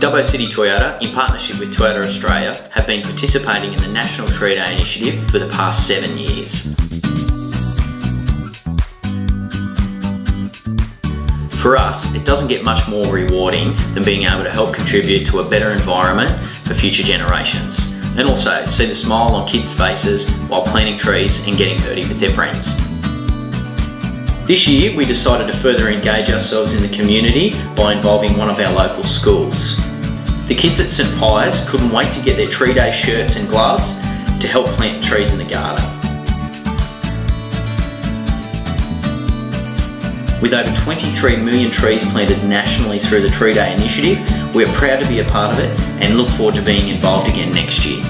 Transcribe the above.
Dubbo City Toyota, in partnership with Toyota Australia, have been participating in the National Tree Day initiative for the past seven years. For us, it doesn't get much more rewarding than being able to help contribute to a better environment for future generations. And also see the smile on kids' faces while planting trees and getting dirty with their friends. This year we decided to further engage ourselves in the community by involving one of our local schools. The kids at St Pius couldn't wait to get their tree day shirts and gloves to help plant trees in the garden. With over 23 million trees planted nationally through the Tree Day initiative, we are proud to be a part of it and look forward to being involved again next year.